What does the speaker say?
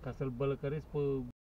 ca să-l bălăcăresc pe